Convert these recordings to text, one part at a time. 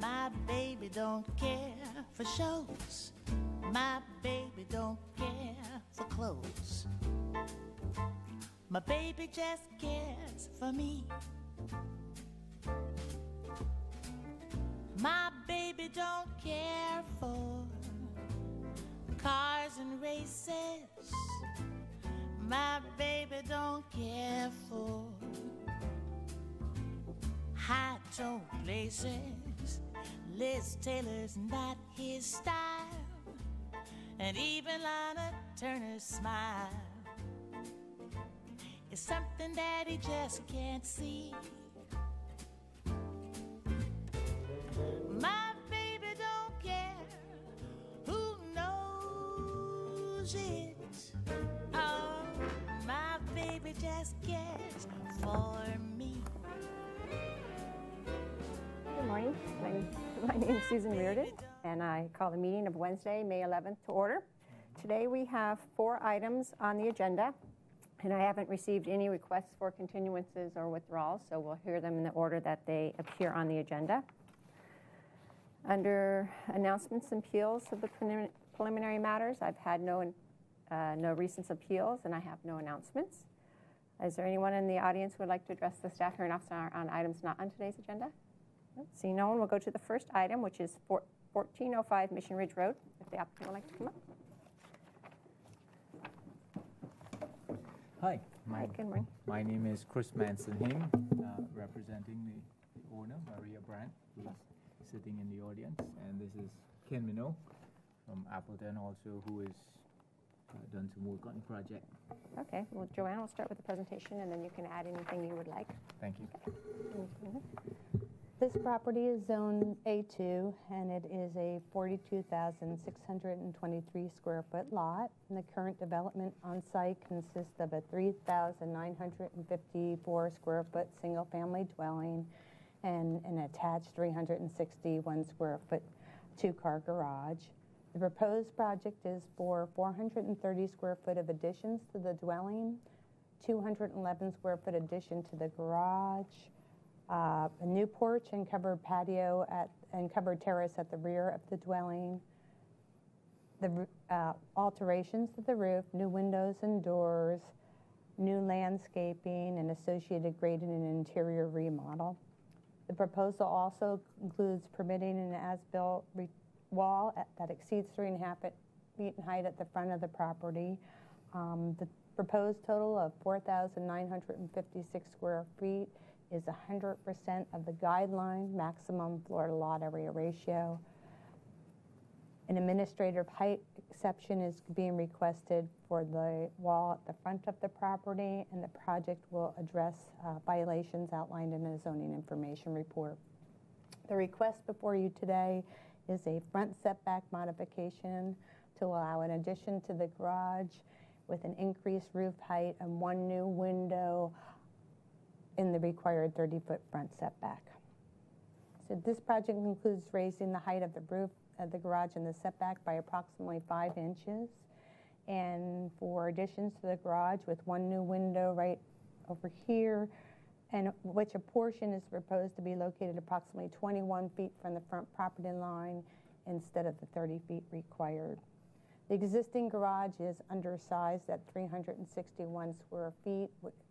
My baby don't care for shows. My baby don't care for clothes. My baby just cares for me. My baby don't care for cars and races. My baby don't care for high tone places. Liz Taylor's not his style, and even Lana Turner's smile is something that he just can't see. My baby don't care who knows it. Oh, my baby just cares for morning. My, name is Susan Reardon, and I call the meeting of Wednesday, May 11th to order. Today we have four items on the agenda, and I haven't received any requests for continuances or withdrawals, so we'll hear them in the order that they appear on the agenda. Under announcements and appeals of the prelim- preliminary matters, I've had no, uh, no recent appeals, and I have no announcements. Is there anyone in the audience who would like to address the staff hearing officer on items not on today's agenda? Seeing no one, we'll go to the first item, which is 1405 Mission Ridge Road. If the applicant would like to come up. Hi, my, Hi, good morning. my name is Chris Manson Hing, uh, representing the, the owner, Maria Brandt, who is sitting in the audience. And this is Ken Minot from Appleton, also, who has uh, done some work on the project. Okay, well, Joanne will start with the presentation, and then you can add anything you would like. Thank you. This property is Zone A2, and it is a 42,623 square foot lot. And the current development on site consists of a 3,954 square foot single-family dwelling and an attached 361 square foot two-car garage. The proposed project is for 430 square foot of additions to the dwelling, 211 square foot addition to the garage, uh, a new porch and covered patio at, and covered terrace at the rear of the dwelling, the uh, alterations to the roof, new windows and doors, new landscaping, and associated grading and interior remodel. The proposal also includes permitting an as-built wall at- that exceeds three and a half feet in height at the front of the property. Um, The proposed total of 4,956 square feet is 100% of the guideline maximum floor to lot area ratio. An administrative height exception is being requested for the wall at the front of the property, and the project will address uh, violations outlined in the zoning information report. The request before you today is a front setback modification to allow an addition to the garage with an increased roof height and one new window in the required 30-foot front setback. So this project includes raising the height of the roof of the garage and the setback by approximately five inches. And for additions to the garage with one new window right over here, and which a portion is proposed to be located approximately 21 feet from the front property line instead of the 30 feet required. The existing garage is undersized at 361 square feet,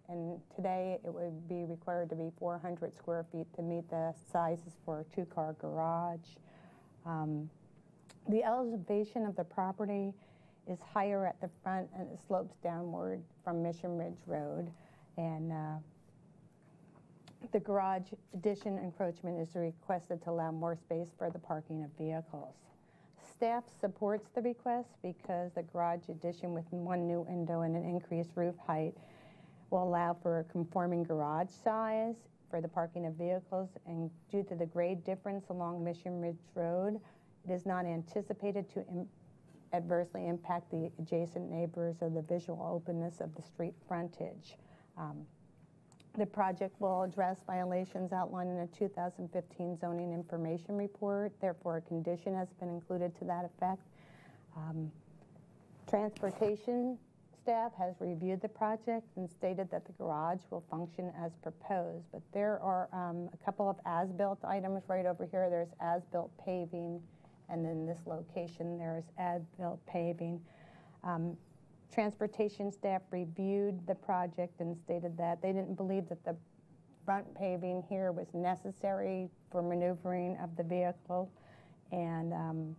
and today it would be required to be 400 square feet to meet the sizes for a two-car garage. Um, The elevation of the property is higher at the front and it slopes downward from Mission Ridge Road. And uh, the garage addition encroachment is requested to allow more space for the parking of vehicles. Staff supports the request because the garage addition with one new window and an increased roof height will allow for a conforming garage size for the parking of vehicles, and due to the grade difference along Mission Ridge Road, it is not anticipated to im- adversely impact the adjacent neighbors or the visual openness of the street frontage. Um, The project will address violations outlined in a 2015 zoning information report, therefore a condition has been included to that effect. Um, Transportation staff has reviewed the project and stated that the garage will function as proposed, but there are um, a couple of as-built items right over here. There's as-built paving, and in this location, there is as-built paving. Um, Transportation staff reviewed the project and stated that they didn't believe that the front paving here was necessary for maneuvering of the vehicle. And um,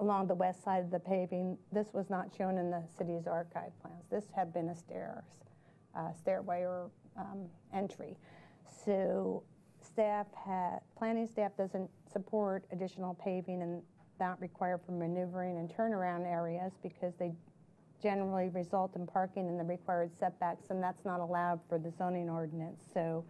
along the west side of the paving, this was not shown in the city's archive plans. This had been a stairs, uh, stairway or um, entry. So staff had, planning staff doesn't support additional paving and not required for maneuvering and turnaround areas because they generally result in parking in the required setbacks, and that's not allowed for the zoning ordinance. So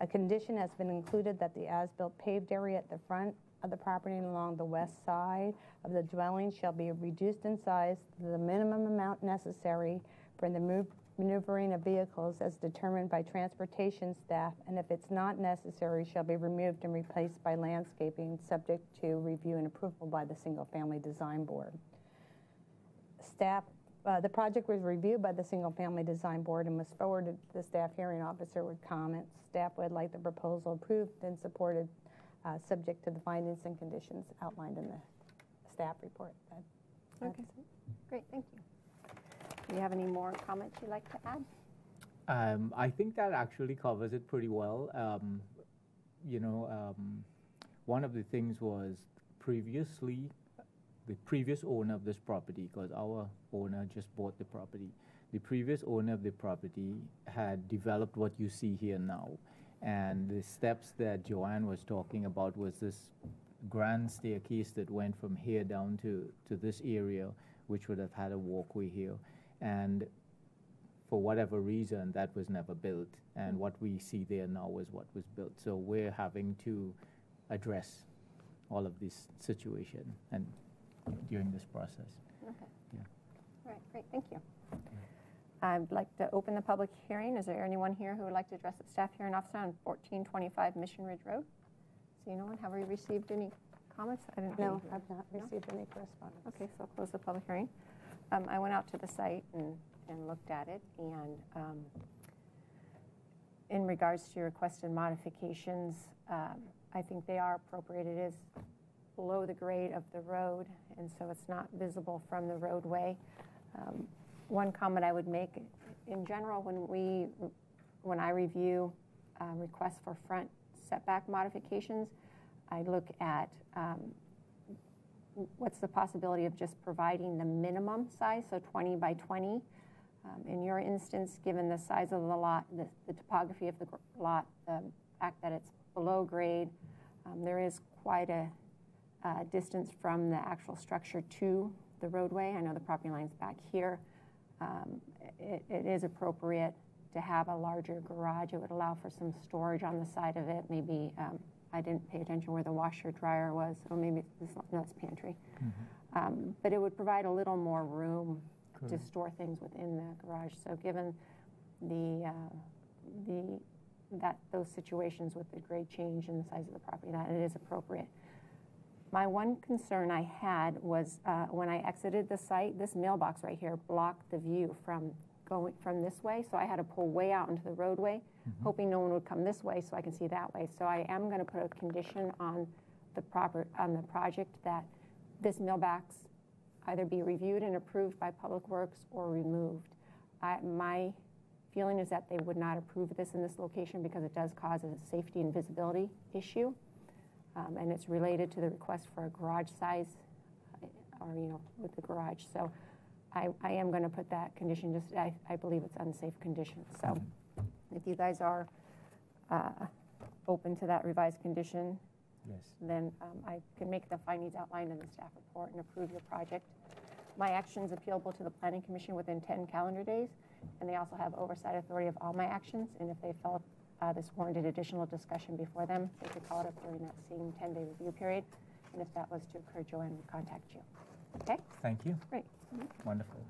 a condition has been included that the as-built paved area at the front of the property along the west side of the dwelling shall be reduced in size to the minimum amount necessary for the move- maneuvering of vehicles as determined by transportation staff, and if it's not necessary, shall be removed and replaced by landscaping, subject to review and approval by the Single-Family Design Board. Staff, uh, the project was reviewed by the Single Family Design Board and was forwarded to the staff hearing officer with comments. Staff would like the proposal approved and supported, uh, subject to the findings and conditions outlined in the staff report. That- Okay. Great, thank you. Do you have any more comments you'd like to add? Um, I think that actually covers it pretty well. Um, you know, um, one of the things was previously, the previous owner of this property, because our owner just bought the property, the previous owner of the property had developed what you see here now. And the steps that Joanne was talking about was this grand staircase that went from here down to, to this area, which would have had a walkway here. And for whatever reason, that was never built, and what we see there now is what was built. So we're having to address all of this situation and during this process. Okay. Yeah. All right, great, thank you. I'd like to open the public hearing. Is there anyone here who would like to address the staff hearing officer on 1425 Mission Ridge Road? See no one? Have we received any comments? I didn't. No, I've not No? received any correspondence. Okay, so I'll close the public hearing. Um, I went out to the site and, and looked at it, and um, in regards to your requested modifications, um, I think they are appropriate. It is below the grade of the road, and so it's not visible from the roadway. Um, One comment I would make, in general, when we, when I review um, requests for front setback modifications, I look at um, what's the possibility of just providing the minimum size, so 20 by 20? Um, In your instance, given the size of the lot, the the topography of the lot, the fact that it's below grade, um, there is quite a uh, distance from the actual structure to the roadway. I know the property line's back here. Um, It it is appropriate to have a larger garage. It would allow for some storage on the side of it, maybe, um, I didn't pay attention where the washer dryer was, Oh, maybe, this no, it's pantry. Um, But it would provide a little more room to store things within the garage. So given the, uh, the, that, those situations with the grade change and the size of the property, that it is appropriate. My one concern I had was uh, when I exited the site, this mailbox right here blocked the view from going from this way. So I had to pull way out into the roadway, hoping no one would come this way so I can see that way. So I am going to put a condition on the proper on the project that this mailbox either be reviewed and approved by Public Works or removed. I, my feeling is that they would not approve this in this location because it does cause a safety and visibility issue. Um, and it's related to the request for a garage size, uh, or, you know, with the garage. So I, I am going to put that condition, just, I, I believe it's unsafe condition. So if you guys are uh, open to that revised condition, Yes. then um, I can make the findings outlined in the staff report and approve your project. My actions appealable to the Planning Commission within 10 calendar days. And they also have oversight authority of all my actions, and if they felt uh, this warranted additional discussion before them, they could call it up during that same 10-day review period. And if that was to occur, Joanne would contact you. Okay, Thank you. great. Wonderful.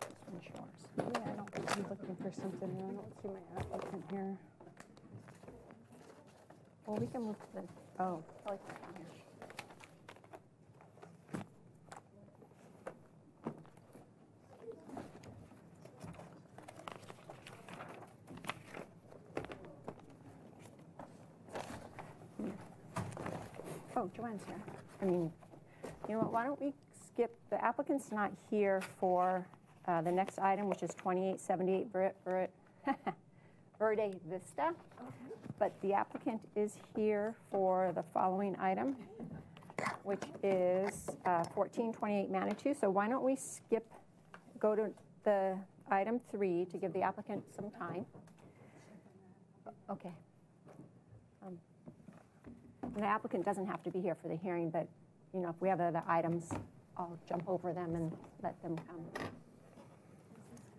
This one's yours. Yeah, I don't, I'm looking for something, and I don't see my applicant here. Well, we can move to the, oh, probably put it down here. Oh, Joanne's here. I mean, you know what, why don't we skip, the applicant's not here for uh, the next item, which is 2878 Ver- Ver- Verde Vista. But the applicant is here for the following item, which is uh, 1428 Manitou. So why don't we skip, go to the item three to give the applicant some time? Okay. Um, The applicant doesn't have to be here for the hearing, but, you know, if we have other items, I'll jump over them and let them come.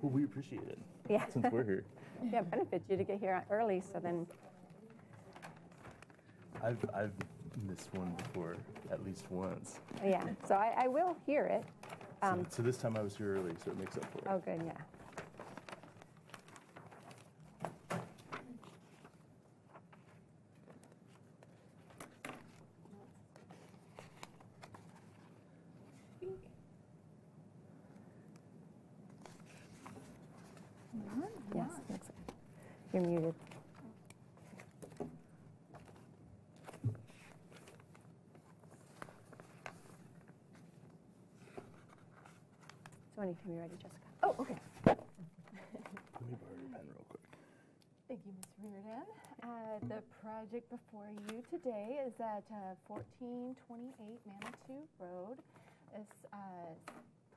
Well, we appreciate it Yeah. since we're here. Yeah, it benefits you to get here early, so then, I've I've missed one before at least once. yeah. So I, I will hear it. So, Um, so this time I was here early, so it makes up for it. Oh, good, yeah. Yes, looks like- you're muted. So anytime you're ready, Jessica. Oh, okay. Let me borrow your pen real quick. Thank you, Ms. Reardon. Uh, The project before you today is at uh, 1428 Manitou Road. This uh,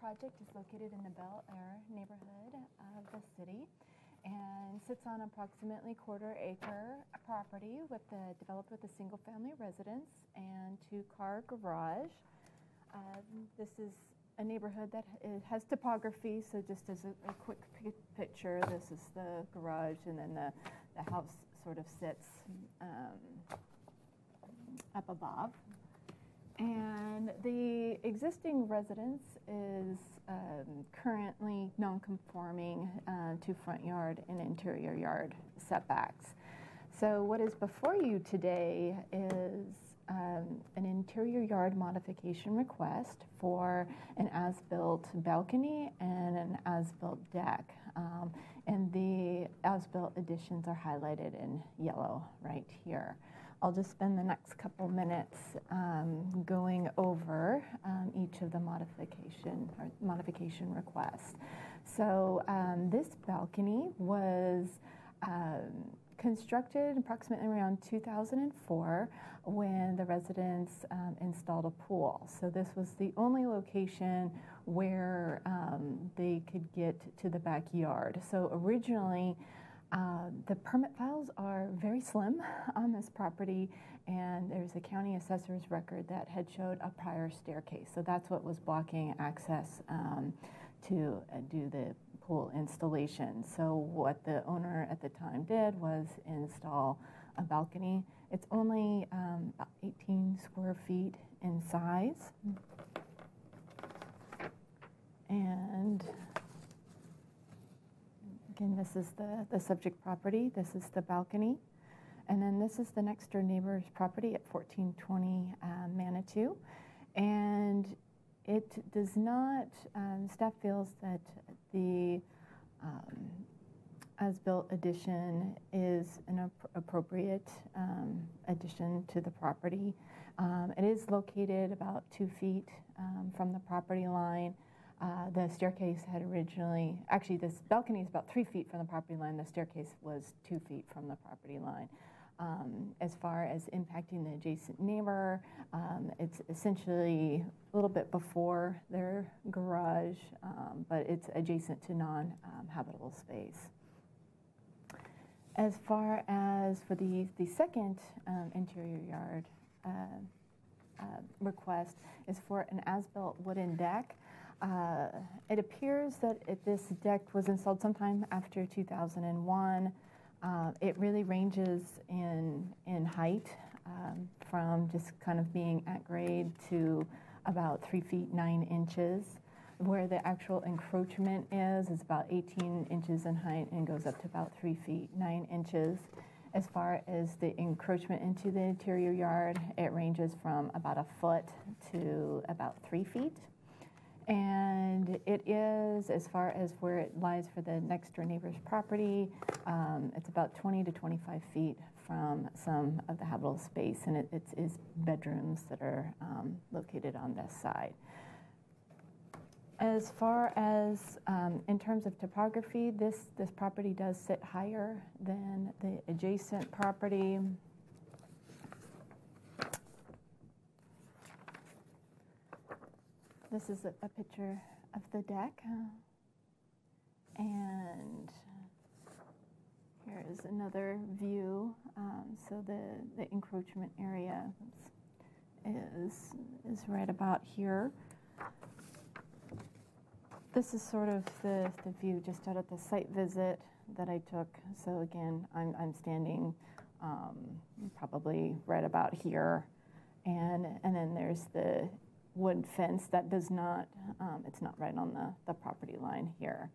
project is located in the Bel Air neighborhood of the city and sits on approximately quarter acre property with the, developed with a single-family residence and two-car garage. Um, This is a neighborhood that has topography, so just as a, a quick pi- picture, this is the garage, and then the, the house sort of sits um, up above. And the existing residence is um, currently non-conforming uh, to front yard and interior yard setbacks. So what is before you today is um, an interior yard modification request for an as-built balcony and an as-built deck. Um, and the as-built additions are highlighted in yellow right here. I'll just spend the next couple minutes um, going over um, each of the modification or modification requests. So um, this balcony was um, constructed approximately around 2004 when the residents um, installed a pool. So this was the only location where um, they could get to the backyard. So originally, uh, the permit files are very slim on this property, and there's a county assessor's record that had showed a prior staircase. So that's what was blocking access um, to uh, do the pool installation. So what the owner at the time did was install a balcony. It's only um, about 18 square feet in size. And again, this is the, the subject property. This is the balcony. And then this is the next door neighbor's property at 1420 uh, Manitou. And it does not, um, staff feels that the um, as-built addition is an ap- appropriate um, addition to the property. Um, It is located about two feet um, from the property line. Uh, The staircase had originally, actually, this balcony is about three feet from the property line. The staircase was two feet from the property line. Um, As far as impacting the adjacent neighbor, um, it's essentially a little bit before their garage, um, but it's adjacent to non-habitable space. as far as for the, the second um, interior yard uh, uh, request is for an as-built wooden deck. Uh, It appears that it- this deck was installed sometime after 2001. Uh, It really ranges in, in height um, from just kind of being at grade to about three feet nine inches. Where the actual encroachment is, is about 18 inches in height and goes up to about three feet nine inches. As far as the encroachment into the interior yard, it ranges from about a foot to about three feet. And it is, as far as where it lies for the next door neighbor's property, um, it's about 20 to 25 feet from some of the habitable space, and it, it's is bedrooms that are um, located on this side. As far as um, in terms of topography, this this property does sit higher than the adjacent property. This is a, a picture of the deck. And here is another view. Um, so the, the encroachment area is, is right about here. This is sort of the, the view just out of the site visit that I took. So again, I'm, I'm standing um, probably right about here. And, and then there's the wood fence that does not, um, it's not right on the, the property line here.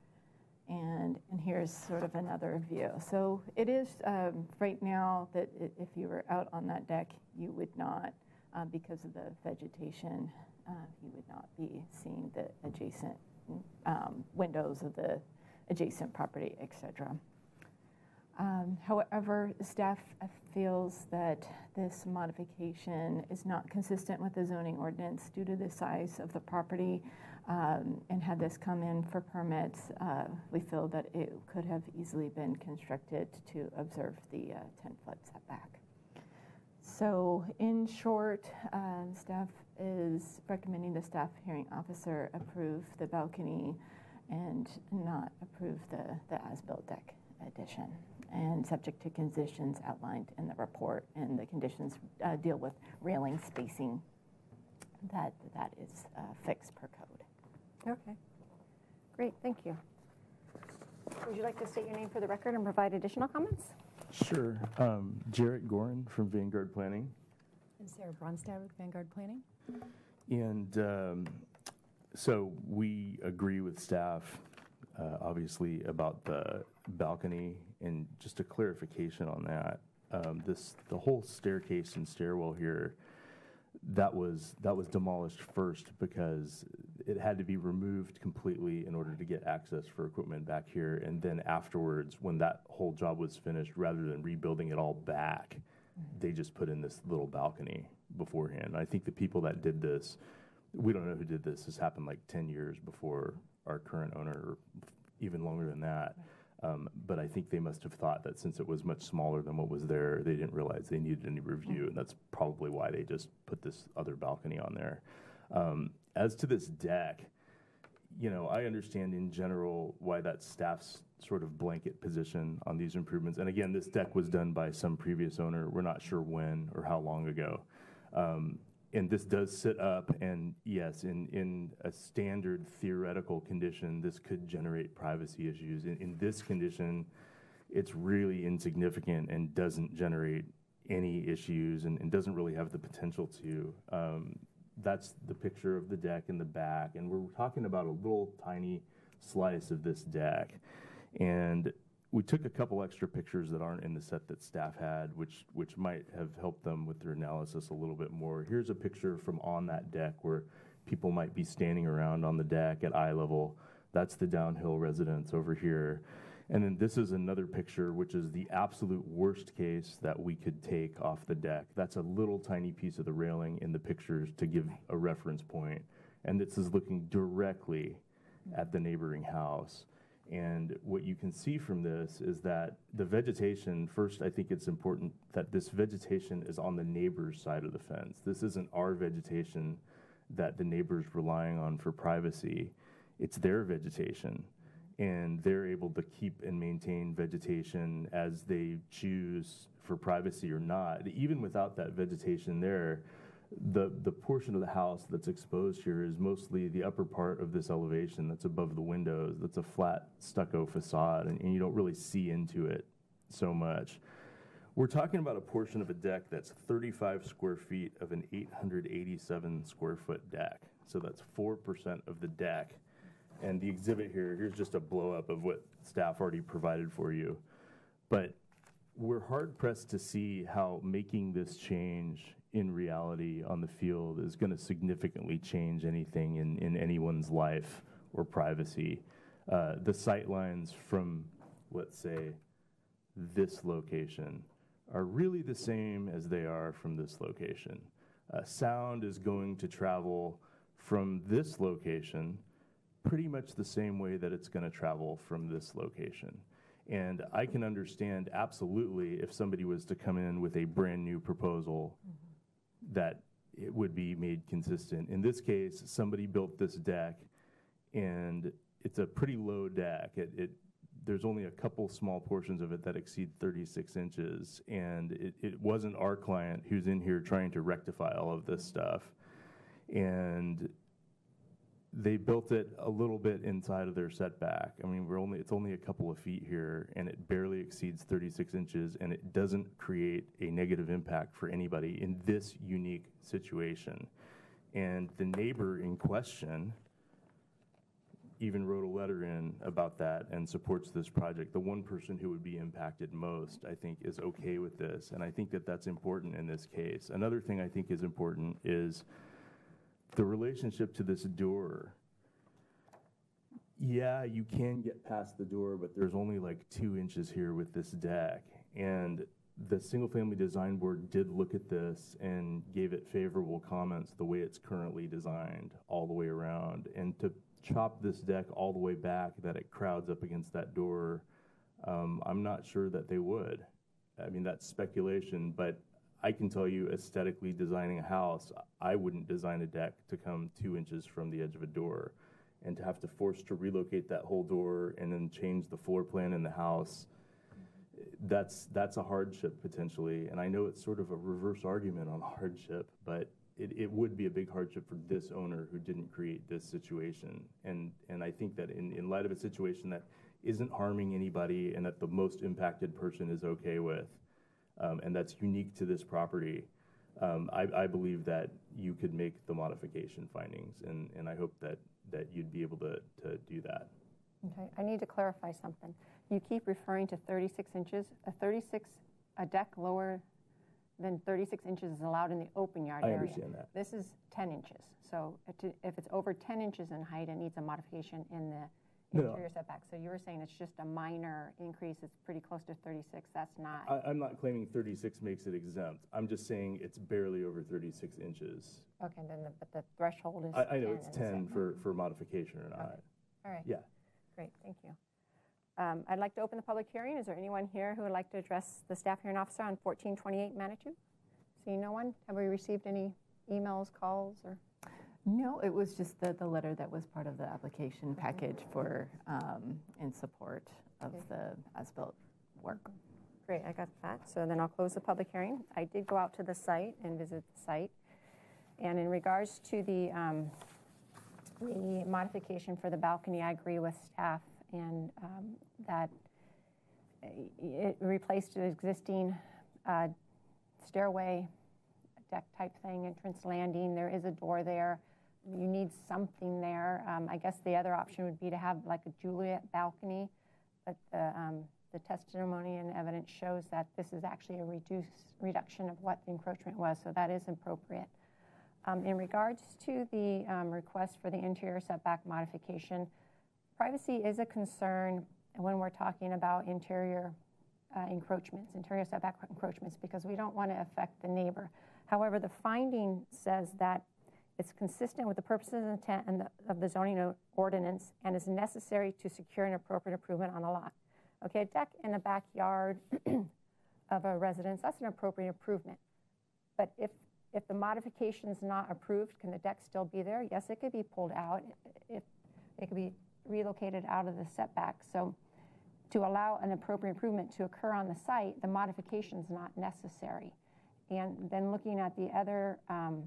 And, and here's sort of another view. So it is um, right now that i if you were out on that deck, you would not, uh, because of the vegetation, uh, you would not be seeing the adjacent um, windows of the adjacent property, et cetera. Um, however, staff feels that this modification is not consistent with the zoning ordinance due to the size of the property. Um, and had this come in for permits, uh, we feel that it could have easily been constructed to observe the 10 foot setback. So, in short, uh, staff is recommending the staff hearing officer approve the balcony and not approve the, the as built deck addition and subject to conditions outlined in the report. And the conditions uh, deal with railing spacing that that is uh, fixed per code. Okay. Great, thank you. Would you like to state your name for the record and provide additional comments? Sure. Um, Jarrett Gorin from Vanguard Planning. And Sarah Bronstad with Vanguard Planning. And um, so we agree with staff, uh, obviously, about the balcony. And just a clarification on that, um, this the whole staircase and stairwell here, that was that was demolished first because it had to be removed completely in order to get access for equipment back here. And then afterwards, when that whole job was finished, rather than rebuilding it all back, they just put in this little balcony beforehand. I think the people that did this, we don't know who did this. This happened like 10 years before our current owner, or even longer than that. Um, but I think they must have thought that since it was much smaller than what was there, they didn't realize they needed any review, and that's probably why they just put this other balcony on there. Um, as to this deck, you know, I understand in general why that staff's sort of blanket position on these improvements. And again, this deck was done by some previous owner. We're not sure when or how long ago. Um, and this does sit up, and yes, in, in a standard theoretical condition, this could generate privacy issues. In, in this condition, it's really insignificant and doesn't generate any issues and, and doesn't really have the potential to. Um, that's the picture of the deck in the back, and we're talking about a little tiny slice of this deck. And we took a couple extra pictures that aren't in the set that staff had, which which might have helped them with their analysis a little bit more. Here's a picture from on that deck where people might be standing around on the deck at eye level. That's the downhill residence over here. And then this is another picture, which is the absolute worst case that we could take off the deck. That's a little tiny piece of the railing in the pictures to give a reference point. And this is looking directly at the neighboring house. And what you can see from this is that the vegetation, first, I think it's important that this vegetation is on the neighbor's side of the fence. This isn't our vegetation that the neighbor's relying on for privacy, it's their vegetation. and they're able to keep and maintain vegetation as they choose for privacy or not. Even without that vegetation there, the, the portion of the house that's exposed here is mostly the upper part of this elevation that's above the windows. That's a flat stucco facade, and, and you don't really see into it so much. We're talking about a portion of a deck that's 35 square feet of an 887 square foot deck. So that's 4% of the deck. And the exhibit here, here's just a blow up of what staff already provided for you. But we're hard pressed to see how making this change in reality on the field is going to significantly change anything in, in anyone's life or privacy. Uh, the sight lines from, let's say, this location are really the same as they are from this location. Uh, sound is going to travel from this location pretty much the same way that it's going to travel from this location. And I can understand absolutely if somebody was to come in with a brand new proposal that it would be made consistent. In this case, somebody built this deck and it's a pretty low deck. It, it there's only a couple small portions of it that exceed 36 inches, and it, it wasn't our client who's in here trying to rectify all of this stuff. And they built it a little bit inside of their setback. I mean, we're only it's only a couple of feet here, and it barely exceeds 36 inches, and it doesn't create a negative impact for anybody in this unique situation. And the neighbor in question even wrote a letter in about that and supports this project. The one person who would be impacted most, I think, is okay with this, and I think that that's important in this case. Another thing I think is important is the relationship to this door. Yeah, you can get past the door, but there's only like two inches here with this deck. And the single family design board did look at this and gave it favorable comments the way it's currently designed all the way around. And to chop this deck all the way back that it crowds up against that door, um, I'm not sure that they would. I mean, that's speculation, but I can tell you aesthetically designing a house, I wouldn't design a deck to come two inches from the edge of a door. And to have to force to relocate that whole door and then change the floor plan in the house, that's that's a hardship potentially. And I know it's sort of a reverse argument on hardship, but it, it would be a big hardship for this owner who didn't create this situation. And and I think that in, in light of a situation that isn't harming anybody and that the most impacted person is okay with, um, and that's unique to this property, um, I, I believe that you could make the modification findings, and, and I hope that, that you'd be able to, to do that. Okay, I need to clarify something. You keep referring to 36 inches. A 36, a deck lower than 36 inches is allowed in the open yard I area. understand that. This is 10 inches. So if it's over 10 inches in height, it needs a modification in the. Interior setback. So you were saying it's just a minor increase, it's pretty close to 36. That's not. I, I'm not claiming 36 makes it exempt. I'm just saying it's barely over 36 inches. Okay, then, the- but the threshold is I, I know it's in 10 setback. for, for modification or not. All right. Yeah. Great, thank you. Um, I'd like to open the public hearing. Is there anyone here who would like to address the staff hearing officer on 1428 Manitou? Seeing no one, have we received any emails, calls, or? No, it was just the, the letter that was part of the application package for, um, in support of Okay. the as-built work. Great, I got that. So then I'll close the public hearing. I did go out to the site and visit the site. And in regards to the, um, the modification for the balcony, I agree with staff and um, that it replaced an existing uh, stairway, deck type thing, entrance landing. There is a door there. You need something there. Um, I guess the other option would be to have like a Juliet balcony, but the, um, the testimony and evidence shows that this is actually a reduce, reduction of what the encroachment was, so that is appropriate. Um, in regards to the um, request for the interior setback modification, privacy is a concern when we're talking about interior uh, encroachments, interior setback encroachments, because we don't want to affect the neighbor. However, the finding says that it's consistent with the purposes and intent and the, of the zoning ordinance and is necessary to secure an appropriate improvement on the lot. Okay, a deck in the backyard of a residence, that's an appropriate improvement. But if, if the modification is not approved, can the deck still be there? Yes, it could be pulled out. If, it could be relocated out of the setback. So to allow an appropriate improvement to occur on the site, the modification is not necessary. And then looking at the other, um,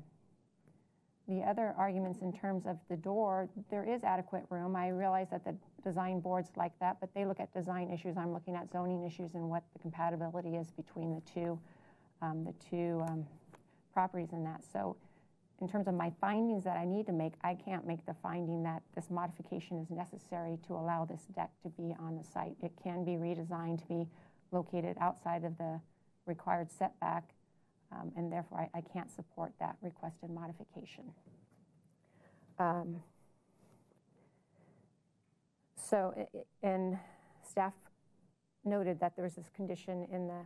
the other arguments in terms of the door, there is adequate room. I realize that the design boards like that, but they look at design issues. I'm looking at zoning issues and what the compatibility is between the two, um, the two um, properties in that. So in terms of my findings that I need to make, I can't make the finding that this modification is necessary to allow this deck to be on the site. It can be redesigned to be located outside of the required setback, um, and therefore I, I can't support that requested modification. Um, so, and staff noted that there was this condition in the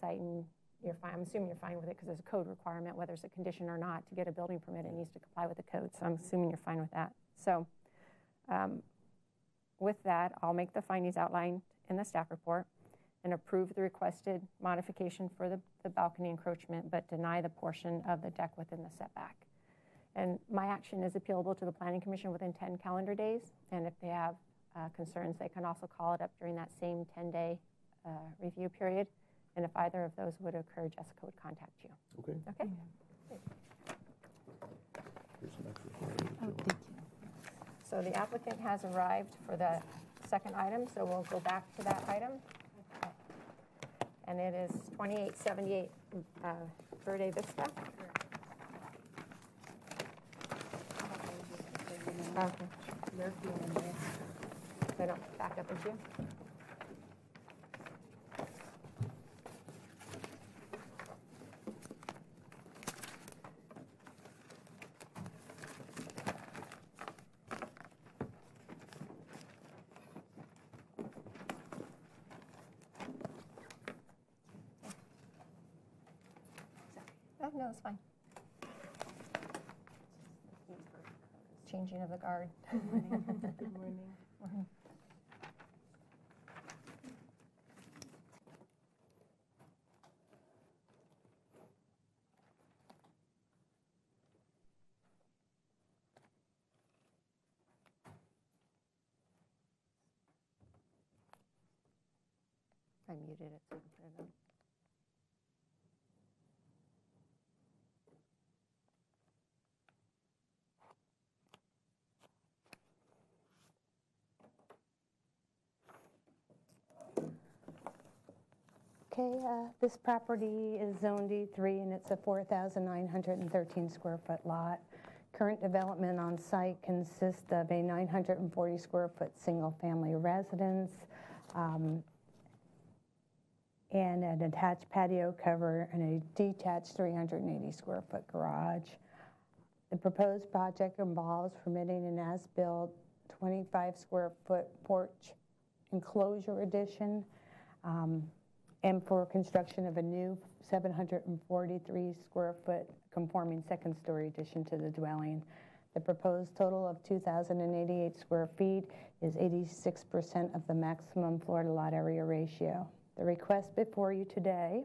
site, and you're fine, I'm assuming you're fine with it because there's a code requirement, whether it's a condition or not, to get a building permit, it needs to comply with the code. So I'm assuming you're fine with that. So um, with that, I'll make the findings outlined in the staff report and approve the requested modification for the, the balcony encroachment, but deny the portion of the deck within the setback. And my action is appealable to the Planning Commission within 10 calendar days. And if they have uh, concerns, they can also call it up during that same 10-day uh, review period. And if either of those would occur, Jessica would contact you. Okay. Okay? Here's some extra for you, Oh, Jill. thank you. So the applicant has arrived for the second item, so we'll go back to that item. And it is 2878 uh, Verde Vista. Okay. They don't back up into you? No, it's fine. Changing of the guard. Good morning. I muted it so you can put it on. Okay, uh, this property is zoned D3, and it's a 4,913 square foot lot. Current development on site consists of a 940 square foot single-family residence um, and an attached patio cover and a detached 380 square foot garage. The proposed project involves permitting an as-built 25 square foot porch enclosure addition um, and for construction of a new 743 square foot conforming second story addition to the dwelling. The proposed total of 2,088 square feet is 86% of the maximum floor to lot area ratio. The request before you today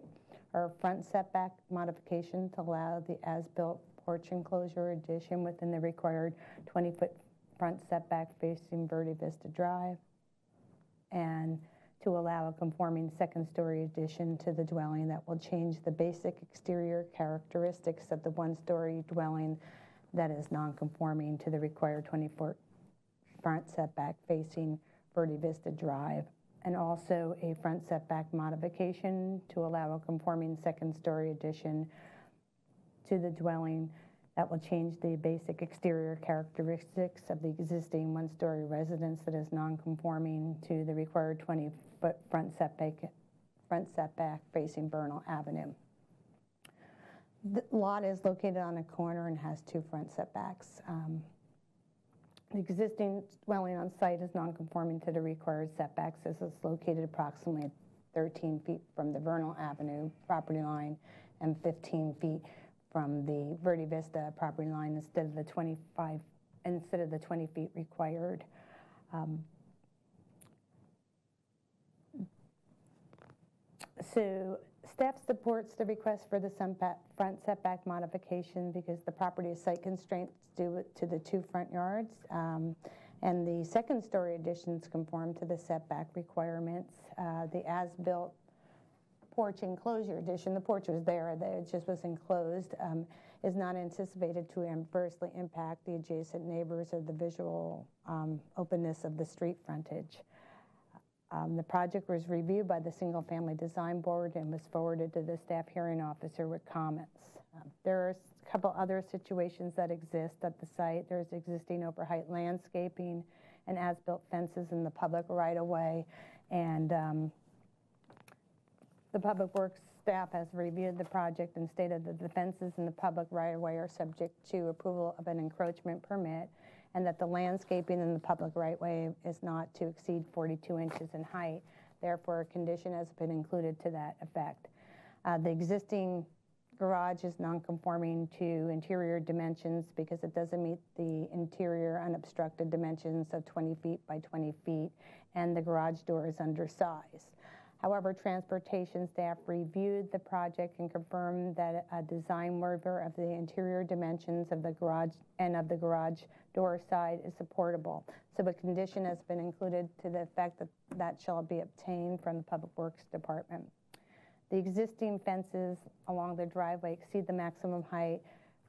are front setback modification to allow the as-built porch enclosure addition within the required 20-foot front setback facing Verde Vista Drive, and to allow a conforming second-story addition to the dwelling that will change the basic exterior characteristics of the one-story dwelling that is non-conforming to the required 20-foot front setback facing Verde Vista Drive, and also a front setback modification to allow a conforming second-story addition to the dwelling that will change the basic exterior characteristics of the existing one-story residence that is non-conforming to the required 20-foot front setback, front setback facing Bernal Avenue. The lot is located on a corner and has two front setbacks. Um, The existing dwelling on site is non-conforming to the required setbacks as it's located approximately 13 feet from the Vernal Avenue property line and 15 feet from the Verde Vista property line instead of the 25, instead of the 20 feet required. Um, So staff supports the request for the front setback modification because the property is site constraints due to the two front yards. um, And the second-story additions conform to the setback requirements. Uh, The as-built porch enclosure addition, the porch was there, the- it just was enclosed, um, is not anticipated to adversely impact the adjacent neighbors or the visual um, openness of the street frontage. Um, The project was reviewed by the Single Family Design Board and was forwarded to the staff hearing officer with comments. Um, There are a couple other situations that exist at the site. There's existing overheight landscaping and as-built fences in the public right-of-way. And um, the Public Works staff has reviewed the project and stated that the fences in the public right-of-way are subject to approval of an encroachment permit, and that the landscaping in the public right-of-way is not to exceed 42 inches in height. Therefore, a condition has been included to that effect. Uh, The existing garage is non-conforming to interior dimensions because it doesn't meet the interior unobstructed dimensions of 20 feet by 20 feet, and the garage door is undersized. However, transportation staff reviewed the project and confirmed that a design waiver of the interior dimensions of the garage and of the garage door side is supportable. So a condition has been included to the effect that that shall be obtained from the Public Works Department. The existing fences along the driveway exceed the maximum height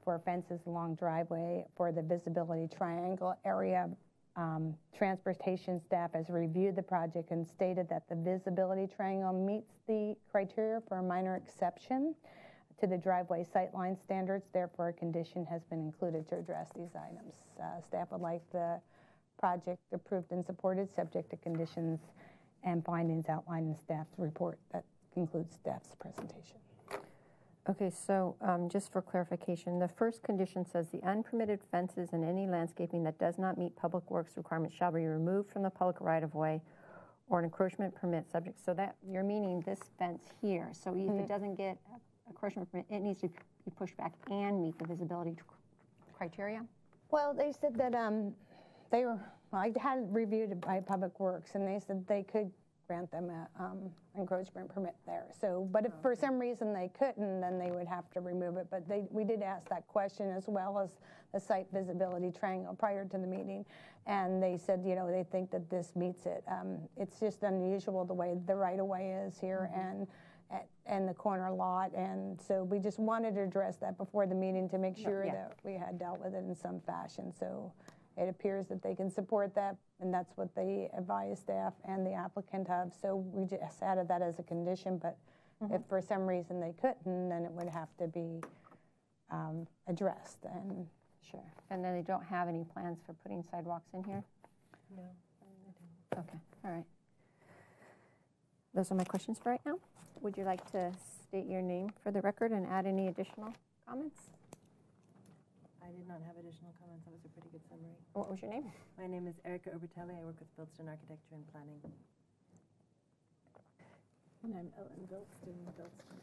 for fences along driveway for the visibility triangle area. Um, Transportation staff has reviewed the project and stated that the visibility triangle meets the criteria for a minor exception to the driveway sightline standards. Therefore, a condition has been included to address these items. Uh, Staff would like the project approved and supported, subject to conditions and findings outlined in staff's report. That concludes staff's presentation. Okay, so um, just for clarification, the first condition says the unpermitted fences and any landscaping that does not meet public works requirements shall be removed from the public right-of-way or an encroachment permit subject. So that, you're meaning this fence here. So if it doesn't get a encroachment permit, it needs to be pushed back and meet the visibility criteria? Well, they said that um, they were, well, I had reviewed it by Public Works, and they said they could grant them an um, encroachment permit there. So, but if for some reason they couldn't, then they would have to remove it. But they, we did ask that question as well as the site visibility triangle prior to the meeting, and they said, you know, they think that this meets it. Um, It's just unusual the way the right-of-way is here and, and the corner lot, and so we just wanted to address that before the meeting to make sure yeah. that we had dealt with it in some fashion. So it appears that they can support that, and that's what they advise staff and the applicant have. So we just added that as a condition, but if for some reason they couldn't, then it would have to be um, addressed. And Sure. And then they don't have any plans for putting sidewalks in here? No. Okay, all right. Those are my questions for right now. Would you like to state your name for the record and add any additional comments? I did not have additional comments. That was a pretty good summary. What was your name? My name is Erica Ubertelli. I work with Buildston Architecture and Planning. And I'm Ellen Buildston, Buildston.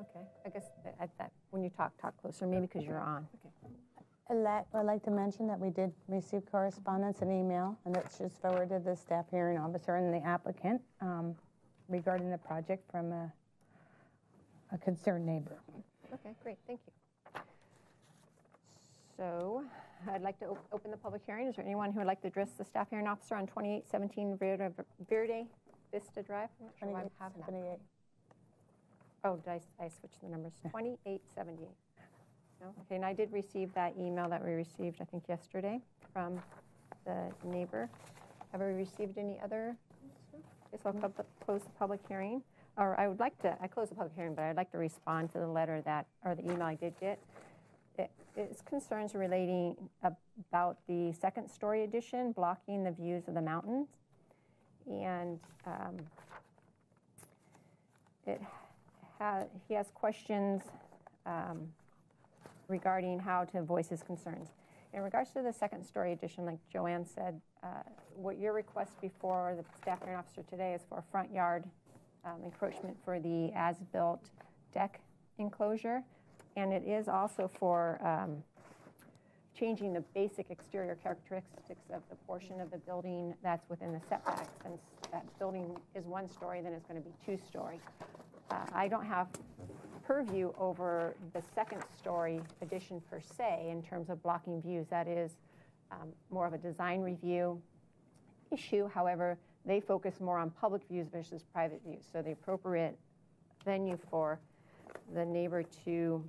Okay, I guess at that, when you talk, talk closer, maybe because you're on. I'd li- I'd like to mention that we did receive correspondence and email, and it's just forwarded to the staff hearing officer and the applicant um, regarding the project from a a concerned neighbor. Okay, great, thank you. So I'd like to op- open the public hearing. Is there anyone who would like to address the staff hearing officer on 2817 Verde Verde Vista Drive? I'm not sure why I'm having that. 28. Oh, did I, s- I switched the numbers? 2878. No? Okay, and I did receive that email that we received, I think, yesterday from the neighbor. Have we received any other? Guess I'll close the public hearing. Or I would like to, I closed the public hearing, but I'd like to respond to the letter that, or the email I did get. It- It's concerns relating about the second-story addition blocking the views of the mountains. And um, it ha- he has questions um, regarding how to voice his concerns. In regards to the second story addition, like Joanne said, uh, what your request before the staff hearing officer today is for a front yard um, encroachment for the as-built deck enclosure. And it is also for um, changing the basic exterior characteristics of the portion of the building that's within the setback. Since that building is one story, then it's going to be two story. Uh, I don't have purview over the second story addition per se in terms of blocking views. That is um, more of a design review issue. However, they focus more on public views versus private views. So the appropriate venue for the neighbor to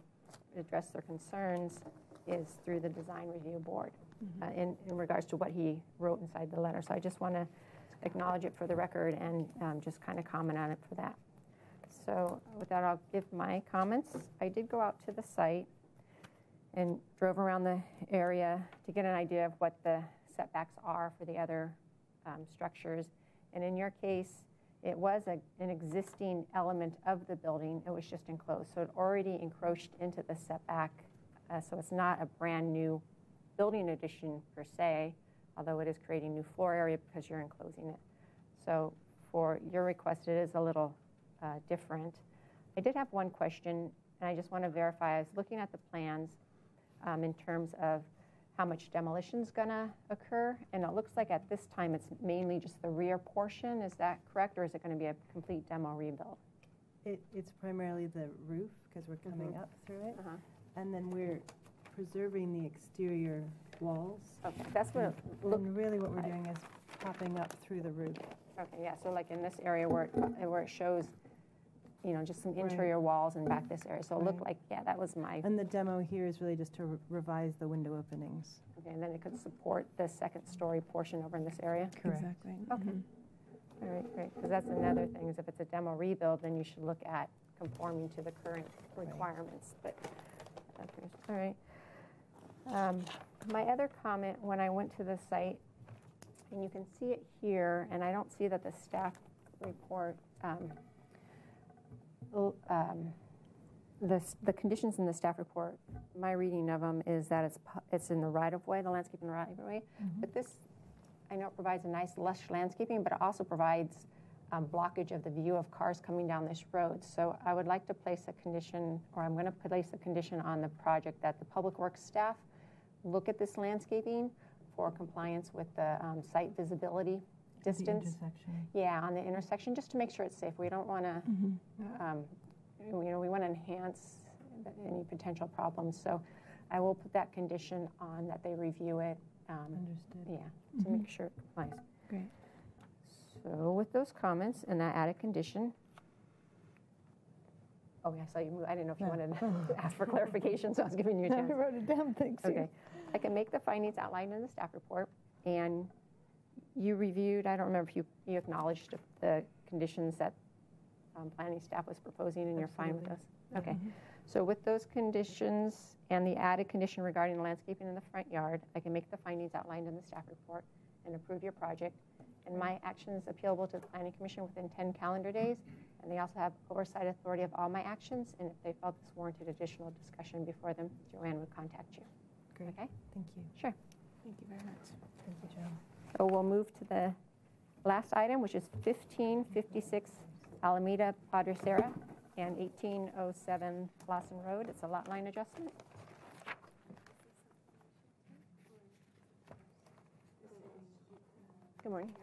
address their concerns is through the design review board uh, in, in regards to what he wrote inside the letter. So I just want to acknowledge it for the record and um, just kind of comment on it for that. So with that, I'll give my comments. I did go out to the site and drove around the area to get an idea of what the setbacks are for the other um, structures. And in your case, it was a, an existing element of the building. It was just enclosed. So it already encroached into the setback. Uh, so it's not a brand new building addition per se, although it is creating new floor area because you're enclosing it. So for your request, it is a little uh, different. I did have one question, and I just want to verify. I was looking at the plans um, in terms of how much demolition is going to occur, and it looks like at this time it's mainly just the rear portion. Is that correct, or is it going to be a complete demo rebuild? It, it's primarily the roof, because we're coming Mhm. up through it. Uh-huh. And then we're preserving the exterior walls. Okay, that's what it looked. And really what we're doing is popping up through the roof. Okay, yeah. So like in this area where it, where it shows, you know, just some Right. interior walls and back this area. So it looked like yeah, that was my. And the demo here is really just to re- revise the window openings. Okay, and then it could support the second story portion over in this area. Exactly. Okay. All right, great. Because that's another thing is if it's a demo rebuild, then you should look at conforming to the current requirements. But okay, all right. Um, my other comment when I went to the site, and you can see it here, and I don't see that the staff report. Um, l- um, the, the conditions in the staff report, my reading of them is that it's, it's in the right of way, the landscape in the right of way. But this, I know it provides a nice lush landscaping, but it also provides um, blockage of the view of cars coming down this road. So I would like to place a condition, or I'm going to place a condition on the project that the public works staff look at this landscaping for compliance with the um, site visibility distance. intersection. Yeah, on the intersection, just to make sure it's safe. We don't want to, um, you know, we want to enhance any potential problems. So I will put that condition on that they review it. um, Understood. Yeah, to make sure it complies. Great. So with those comments and that added condition. Oh, yeah, I saw you move. I didn't know if you No. wanted to ask for clarification, so I was giving you a chance. I wrote it down, thanks. Okay. I can make the findings outlined in the staff report, and you reviewed, I don't remember if you, you acknowledged the conditions that um, planning staff was proposing, and you're fine with those? Absolutely. Okay. So with those conditions and the added condition regarding the landscaping in the front yard, I can make the findings outlined in the staff report and approve your project. And my action is appealable to the planning commission within 10 calendar days, and they also have oversight authority of all my actions, and if they felt this warranted additional discussion before them, Joanne would contact you. Great. Okay? Thank you. Sure. Thank you very much. Thank you, Joan. So we'll move to the last item, which is 1556 Alameda Padre Serra and 1807 Lasuen Road. It's a lot line adjustment. Good morning.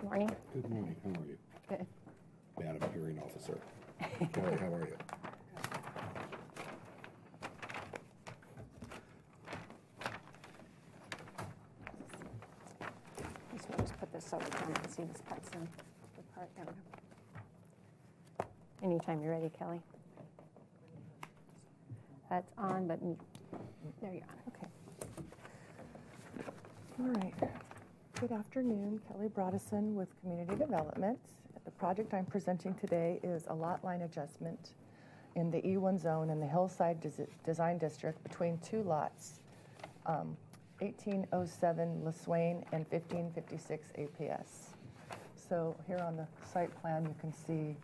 Good morning. Good morning, how are you? Good. Madam Hearing Officer. Kelly, how are you? Just want to just put this so we can see this part's in the part. We. Anytime you're ready, Kelly. That's on, but there you're. Okay. All right. Good afternoon. Kelly Brodison with Community Development. The project I'm presenting today is a lot line adjustment in the E1 zone in the Hillside Des- Design District between two lots, um, 1807 Lasuen and 1556 APS. So here on the site plan, you can see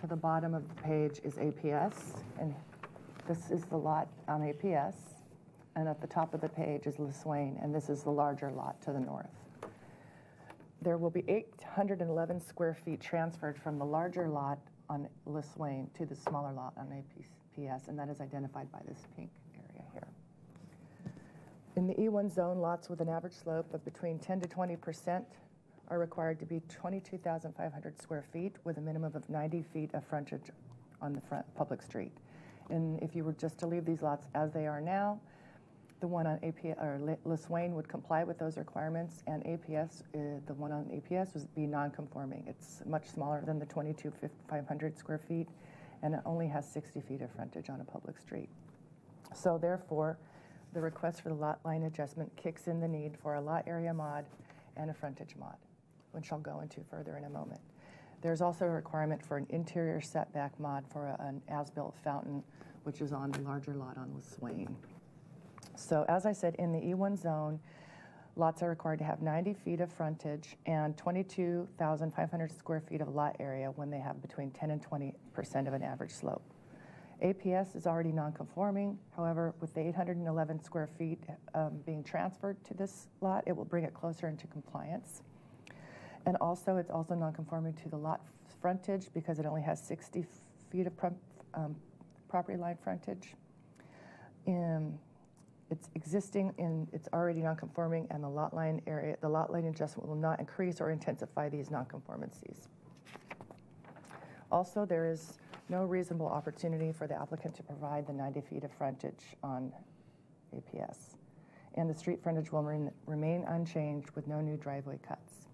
to the bottom of the page is APS, and this is the lot on APS. And at the top of the page is Lasuen, and this is the larger lot to the north. there will be 811 square feet transferred from the larger lot on Lasuen to the smaller lot on APS, and that is identified by this pink. In the E1 zone, lots with an average slope of between 10 to 20 percent are required to be 22,500 square feet with a minimum of 90 feet of frontage on the front public street. And if you were just to leave these lots as they are now, the one on AP or Lasuen would comply with those requirements, and APS, uh, the one on APS, would be non-conforming. It's much smaller than the 22,500 square feet, and it only has 60 feet of frontage on a public street. So therefore, the request for the lot line adjustment kicks in the need for a lot area mod and a frontage mod, which I'll go into further in a moment. There's also a requirement for an interior setback mod for a, an as-built fountain, which is on the larger lot on Swain. So as I said, in the E1 zone, lots are required to have 90 feet of frontage and 22,500 square feet of lot area when they have between 10 and 20 percent of an average slope. APS is already non-conforming. However, with the 811 square feet um, being transferred to this lot, it will bring it closer into compliance. And also, it's also non-conforming to the lot frontage because it only has 60 feet of um, property line frontage. In, it's existing and it's already non-conforming, and the lot line area, the lot line adjustment will not increase or intensify these non-conformances. Also, there is no reasonable opportunity for the applicant to provide the 90 feet of frontage on APS. And the street frontage will remain unchanged with no new driveway cuts.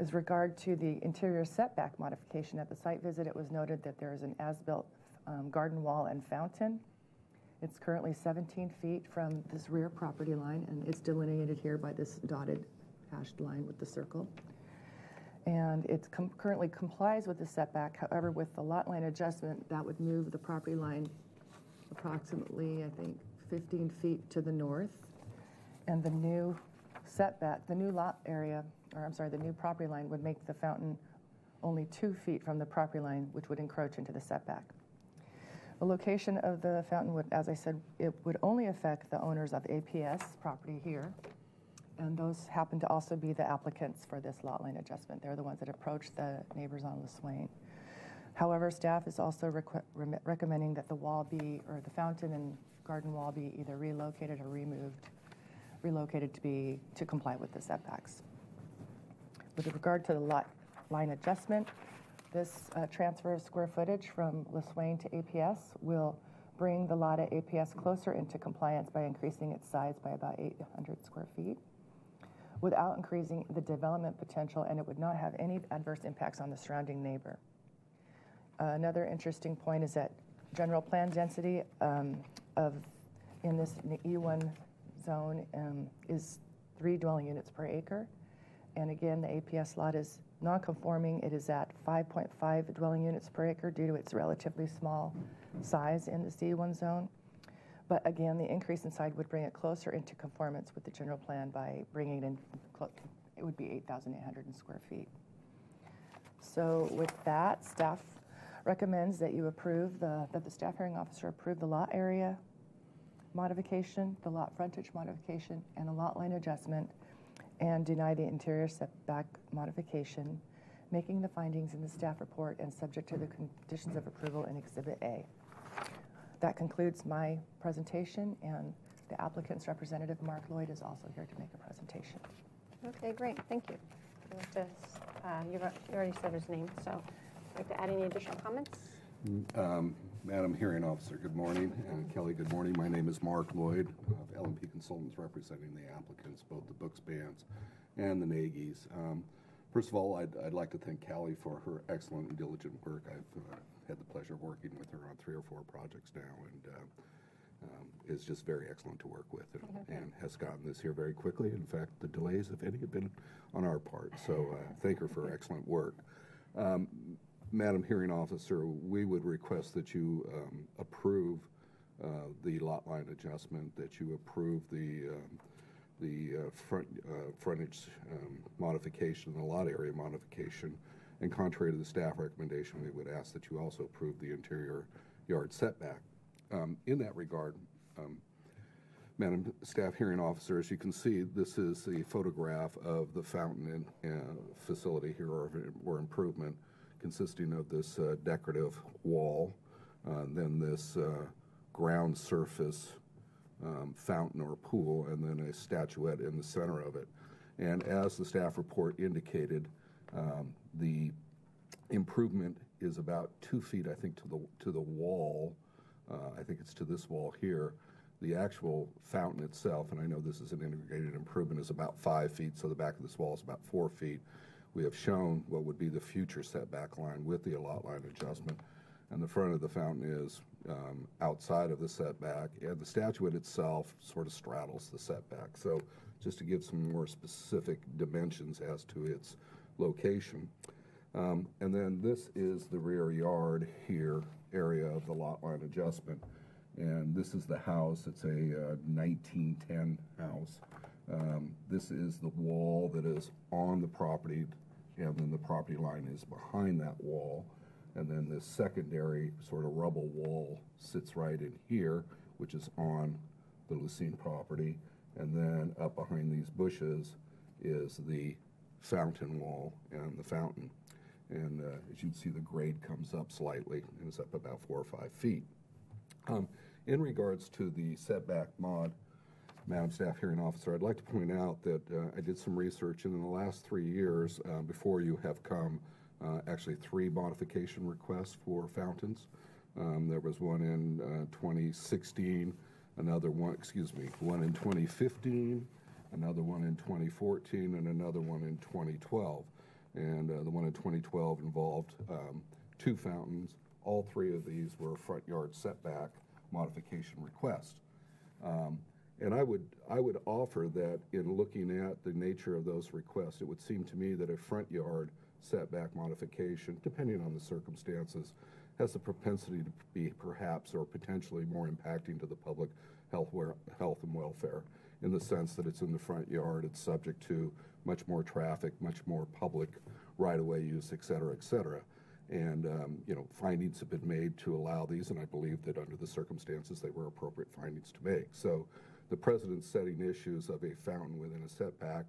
As regard to the interior setback modification at the site visit, it was noted that there is an as-built um, garden wall and fountain. It's currently 17 feet from this rear property line, and it's delineated here by this dotted hashed line with the circle and it com- currently complies with the setback. However, with the lot line adjustment, that would move the property line approximately, I think, 15 feet to the north. And the new setback, the new lot area, or I'm sorry, the new property line would make the fountain only two feet from the property line, which would encroach into the setback. The location of the fountain would, as I said, it would only affect the owners of APS property here, and those happen to also be the applicants for this lot line adjustment. They're the ones that approached the neighbors on Lasuen. However, staff is also recommending that the wall be, or the fountain and garden wall be either relocated or removed, relocated to be, to comply with the setbacks. With regard to the lot line adjustment, this uh, transfer of square footage from Lasuen to APS will bring the lot at APS closer into compliance by increasing its size by about 800 square feet without increasing the development potential, and it would not have any adverse impacts on the surrounding neighbor. Uh, another interesting point is that general plan density um, of in this E1 zone um, is three dwelling units per acre. And again, the APS lot is non-conforming. It is at 5.5 dwelling units per acre due to its relatively small size in the E1 zone. But again, the increase in side would bring it closer into conformance with the general plan by bringing it in, it would be 8,800 square feet. So with that, staff recommends that you approve the, that the staff hearing officer approve the lot area modification, the lot frontage modification, and the lot line adjustment, and deny the interior setback modification, making the findings in the staff report and subject to the conditions of approval in Exhibit A. That concludes my presentation, and the applicant's representative, Mark Lloyd, is also here to make a presentation. Okay, great, thank you. uh, you already said his name, so would you like to add any additional comments? Um, Madam Hearing Officer, good morning, and Kelly, good morning. My name is Mark Lloyd of L&P Consultants representing the applicants, both the Books Bands and the Nagy's. Um, First of all, I'd, I'd like to thank Callie for her excellent and diligent work. I've uh, had the pleasure of working with her on three or four projects now, and uh, um, is just very excellent to work with, and, and, has gotten this here very quickly. In fact, the delays, if any, have been on our part. So uh, thank her for excellent work. Um, Madam Hearing Officer, we would request that you um, approve uh, the lot line adjustment, that you approve the um, the uh, front uh, frontage um, modification, the lot area modification, and contrary to the staff recommendation, we would ask that you also approve the interior yard setback. Um, in that regard, um, Madam Staff Hearing Officer, as you can see, this is a photograph of the fountain and uh, facility here, or, or improvement, consisting of this uh, decorative wall, uh, then this uh, ground surface um, fountain or pool, and then a statuette in the center of it. And as the staff report indicated, um, the improvement is about two feet, I think, to the to the wall. Uh, I think it's to this wall here. The actual fountain itself, and I know this is an integrated improvement, is about five feet. So the back of this wall is about four feet. We have shown what would be the future setback line with the lot line adjustment, and the front of the fountain is um, outside of the setback, and the statuette itself sort of straddles the setback. So just to give some more specific dimensions as to its location. Um, and then this is the rear yard here area of the lot line adjustment. And this is the house. It's a uh, 1910 house. Um, this is the wall that is on the property, and then the property line is behind that wall. And then this secondary sort of rubble wall sits right in here, which is on the Lasuen property. And then up behind these bushes is the fountain wall and the fountain. And uh, as you can see, the grade comes up slightly and it's up about four or five feet. Um, in regards to the setback mod, Madam Staff Hearing Officer, I'd like to point out that uh, I did some research, and in the last three years, uh, before you have come, uh, actually three modification requests for fountains. Um, there was one in uh, 2016, another one, excuse me, one in 2015, another one in 2014, and another one in 2012. And uh, the one in 2012 involved um, two fountains. All three of these were front yard setback modification requests. Um, and I would, I would offer that in looking at the nature of those requests, it would seem to me that a front yard setback modification, depending on the circumstances, has the propensity to be perhaps or potentially more impacting to the public health, health and welfare in the sense that it's in the front yard, it's subject to much more traffic, much more public right-of-way use, et cetera, et cetera. And, um, you know, findings have been made to allow these, and I believe that under the circumstances, they were appropriate findings to make. So the president setting issues of a fountain within a setback,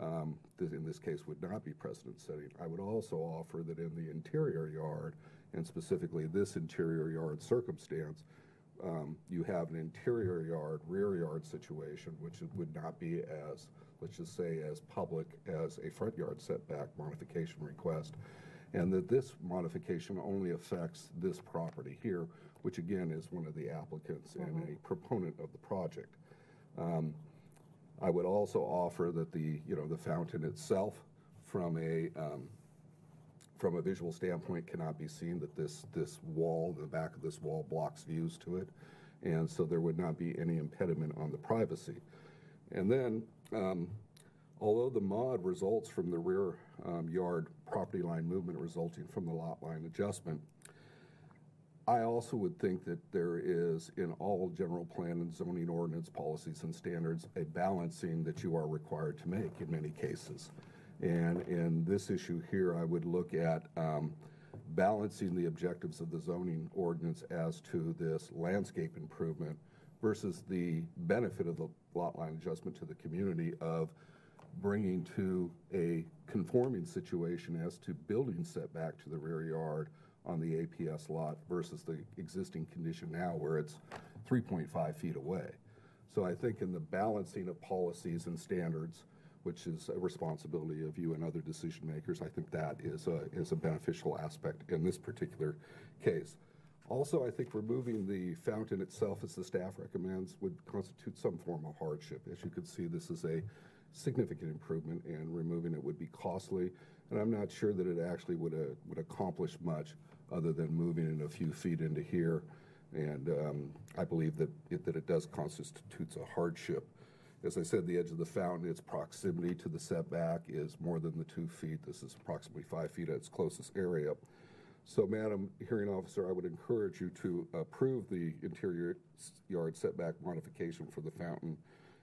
um, in this case, would not be precedent setting. I would also offer that in the interior yard, and specifically this interior yard circumstance, um, you have an interior yard, rear yard situation, which would not be as, let's just say, as public as a front yard setback modification request. And that this modification only affects this property here, which again is one of the applicants and Mm-hmm. a proponent of the project. Um, I would also offer that the, you know, the fountain itself, from a, um, from a visual standpoint, cannot be seen, that this, this wall, the back of this wall blocks views to it. And so there would not be any impediment on the privacy. And then, um, although the mod results from the rear um, yard property line movement resulting from the lot line adjustment, I also would think that there is, in all general plan and zoning ordinance policies and standards, a balancing that you are required to make in many cases. And in this issue here, I would look at um, balancing the objectives of the zoning ordinance as to this landscape improvement versus the benefit of the lot line adjustment to the community of bringing to a conforming situation as to building setback to the rear yard on the APS lot versus the existing condition now where it's 3.5 feet away. So I think in the balancing of policies and standards, which is a responsibility of you and other decision makers, I think that is a, is a beneficial aspect in this particular case. Also, I think removing the fountain itself, as the staff recommends, would constitute some form of hardship. As you can see, this is a significant improvement, and removing it would be costly. And I'm not sure that it actually would, uh, would accomplish much other than moving it a few feet into here. And um, I believe that it, that it does constitute a hardship. As I said, the edge of the fountain, its proximity to the setback is more than the two feet. This is approximately five feet at its closest area. So, Madam Hearing Officer, I would encourage you to approve the interior yard setback modification for the fountain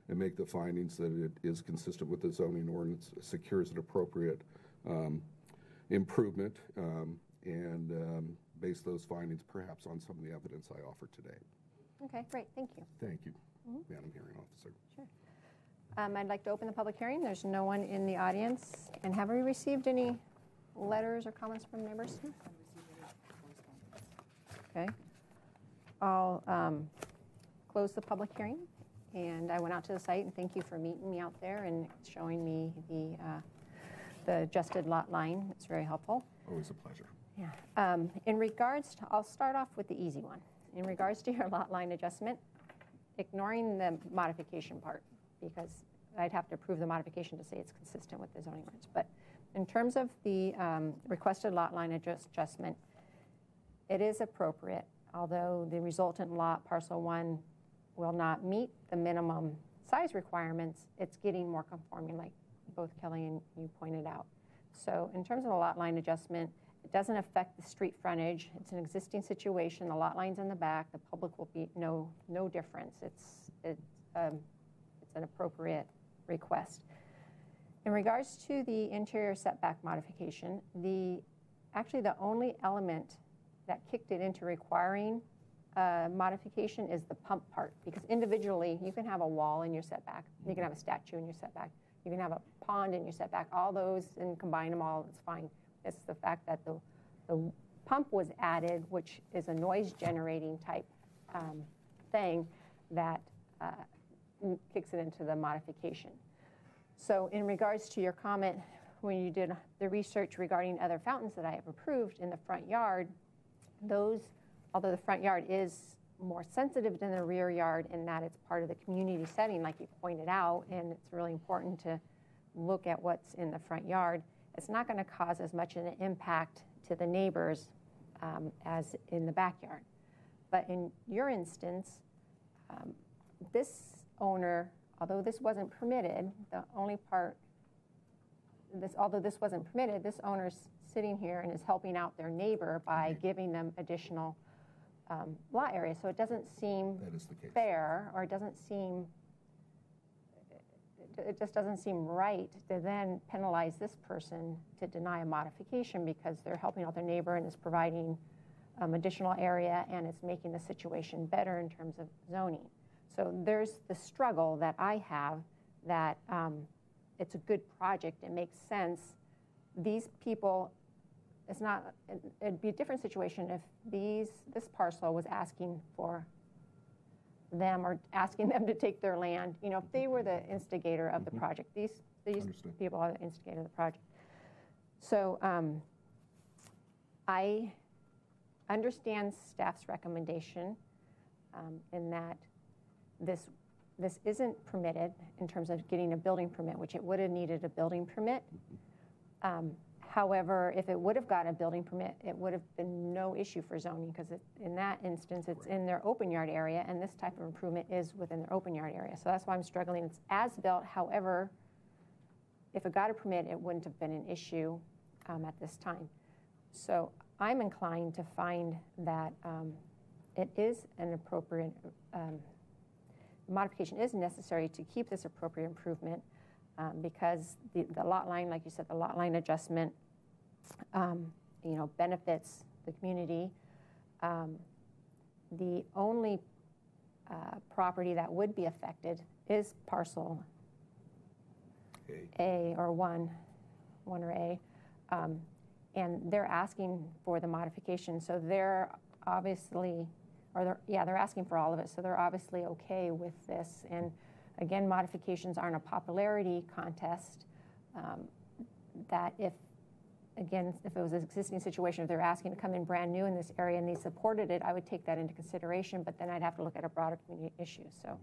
and make the findings that it is consistent with the zoning ordinance, secures an appropriate um, improvement, um, and um, base those findings perhaps on some of the evidence I offered today. Okay, great, thank you. Thank you. Madam Hearing Officer. Um, I'd like to open the public hearing. There's no one in the audience. And have we received any letters or comments from neighbors? Okay. I'll um, close the public hearing. And I went out to the site, and thank you for meeting me out there and showing me the, uh, the adjusted lot line. It's very helpful. Always a pleasure. Yeah. Um, In regards to, I'll start off with the easy one. In regards to your lot line adjustment, ignoring the modification part, because I'd have to approve the modification to say it's consistent with the zoning ordinance. But in terms of the um, requested lot line adjust- adjustment, it is appropriate, although the resultant lot, parcel one, will not meet the minimum size requirements, it's getting more conforming, like both Kelly and you pointed out. So in terms of the lot line adjustment, it doesn't affect the street frontage. It's an existing situation. The lot line's in the back. The public will be no, no difference. It's, it's, um, it's an appropriate request. In regards to the interior setback modification, the, actually the only element that kicked it into requiring uh, modification is the pump part, because individually, you can have a wall in your setback, you can have a statue in your setback, you can have a pond in your setback, all those, and combine them all, it's fine. It's the fact that the, the pump was added, which is a noise-generating type um, thing that uh, kicks it into the modification. So in regards to your comment, when you did the research regarding other fountains that I have approved in the front yard, those, although the front yard is more sensitive than the rear yard in that it's part of the community setting, like you pointed out, and it's really important to look at what's in the front yard, it's not going to cause as much of an impact to the neighbors um, as in the backyard. But in your instance, um, this owner, although this wasn't permitted, the only part, this, although this wasn't permitted, this owner's sitting here and is helping out their neighbor by giving them additional um, lot area. So it doesn't seem That is the case. fair, or it doesn't seem, it- it just doesn't seem right to then penalize this person to deny a modification because they're helping out their neighbor and is providing um, additional area and it's making the situation better in terms of zoning. So there's the struggle that I have that um, it's a good project, it makes sense. These people, it's not, it- it'd be a different situation if these, this parcel was asking for them or asking them to take their land. You know, if they were the instigator of the project, these, these Understood. people are the instigator of the project. So um, I understand staff's recommendation um, in that this, this isn't permitted in terms of getting a building permit, which it would have needed a building permit. Um, However, if it would have gotten a building permit, it would have been no issue for zoning because in that instance, it's in their open yard area and this type of improvement is within their open yard area. So that's why I'm struggling. It's as-built, however, if it got a permit, it wouldn't have been an issue um, at this time. So I'm inclined to find that um, it is an appropriate, um, modification is necessary to keep this appropriate improvement um, because the, the lot line, like you said, the lot line adjustment, um, you know, benefits the community. Um, the only uh, property that would be affected is parcel A. A or one, one or A. Um, and they're asking for the modification. So they're obviously, or they're, yeah, they're asking for all of it. So they're obviously okay with this. And again, modifications aren't a popularity contest. Um, that if, again, if it was an existing situation, if they're asking to come in brand new in this area and they supported it, I would take that into consideration. But then I'd have to look at a broader community issue. So,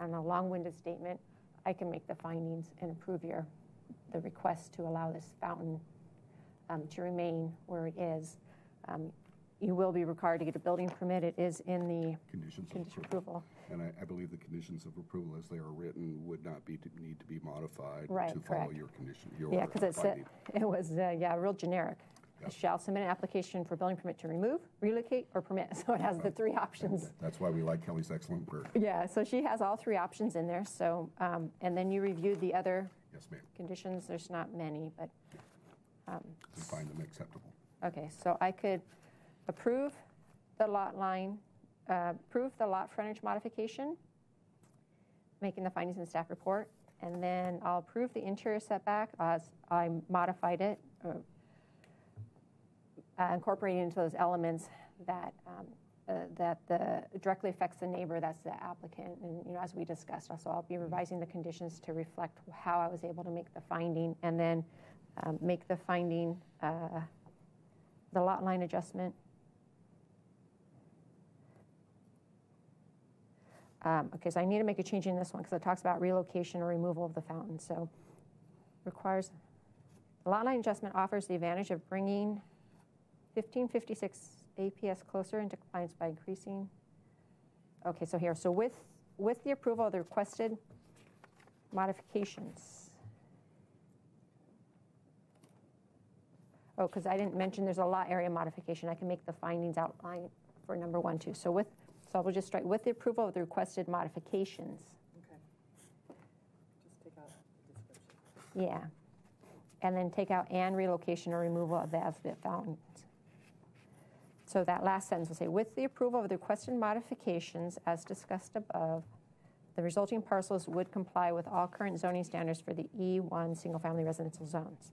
on a long-winded statement, I can make the findings and approve your the request to allow this fountain um, to remain where it is. Um, You will be required to get a building permit. It is in the Conditions of condition approval. approval. And I, I believe the conditions of approval as they are written would not be, to- need to be modified Right, to follow correct. your condition, your Yeah, because it said, finding. it was, uh, yeah, real generic. Yep. Shall submit an application for building permit to remove, relocate, or permit. So it has the three options. That's why we like Kelly's excellent work. Yeah, so she has all three options in there. So, um, and then you reviewed the other Yes, ma'am. conditions. There's not many, but We find them acceptable. Okay, so I could approve the lot line, uh, approve the lot frontage modification, making the findings in the staff report. And then I'll approve the interior setback as I modified it, uh, incorporating into those elements that, um, uh, that the, directly affects the neighbor, that's the applicant. And, you know, as we discussed, also I'll be revising the conditions to reflect how I was able to make the finding, and then um, make the finding, uh, the lot line adjustment. Um, Okay, so I need to make a change in this one, because it talks about relocation or removal of the fountain, so requires, the lot line adjustment offers the advantage of bringing 1556 APS closer into compliance by increasing, okay, so here, so with, with the approval of the requested modifications. Oh, because I didn't mention there's a lot area modification. I can make the findings outline for number one, too. So with, so I will just strike, with the approval of the requested modifications. Okay. Just take out the description. Yeah. And then take out and relocation or removal of the as-built fountains. So that last sentence will say, with the approval of the requested modifications as discussed above, the resulting parcels would comply with all current zoning standards for the E1 single-family residential zones.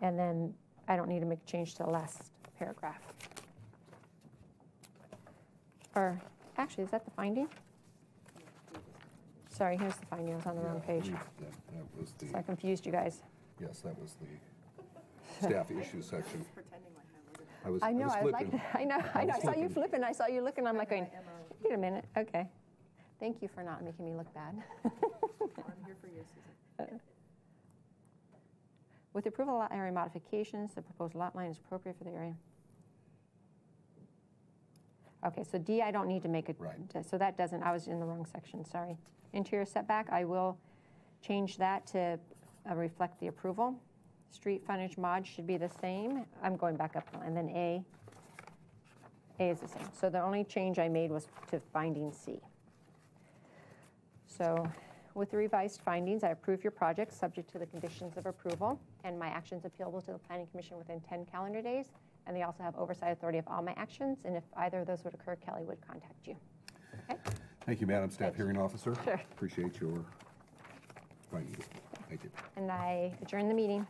And then I don't need to make a change to the last paragraph. Or, actually, is that the finding? Sorry, here's the finding, I was on the wrong Yeah, page. we- That that was the, So I confused you guys. yes, that was the staff issue section. I wasn't. I was, I I know, I was like, flipping. I know, I know, I was saw you flipping. flipping, I saw you looking, I'm like going, wait a minute, okay. Thank you for not making me look bad. I'm here for you, Susan. Uh, with the approval of lot area modifications, the proposed lot line is appropriate for the area. Okay, so D, I don't need to make it. Right. So that doesn't, I was in the wrong section, sorry. Interior setback, I will change that to uh, reflect the approval. Street frontage mod should be the same. I'm going back up, and then A. A is the same. So the only change I made was to finding C. So with the revised findings, I approve your project subject to the conditions of approval, and my actions appealable to the Planning Commission within 10 calendar days. And they also have oversight authority of all my actions, and if either of those would occur, Kelly would contact you. Okay? Thank you, Madam Staff. Hearing Officer. Sure. Appreciate your findings. Thank you. And I adjourn the meeting.